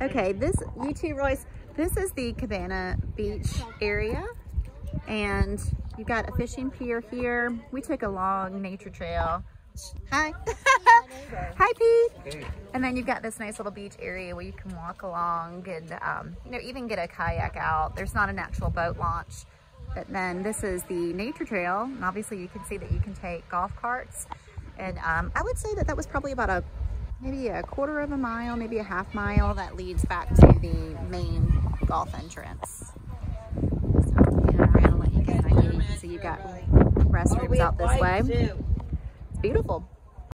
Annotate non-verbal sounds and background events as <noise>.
Okay, this, you too, Royce. This is the Cabana Beach area. And you've got a fishing pier here. We took a long nature trail. Hi. <laughs> Hi, Pete. And then you've got this nice little beach area where you can walk along and, um, you know, even get a kayak out. There's not an actual boat launch. But then this is the nature trail. And obviously you can see that you can take golf carts. And um, I would say that that was probably about a, maybe a quarter of a mile, maybe a half mile that leads back to the main golf entrance. So, yeah, you. So you've got restrooms out this way. It's beautiful.